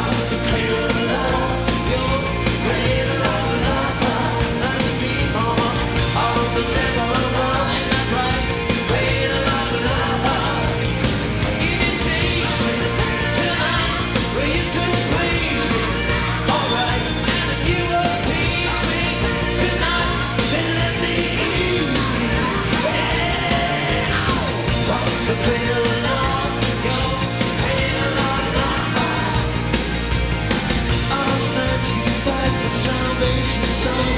Clear the so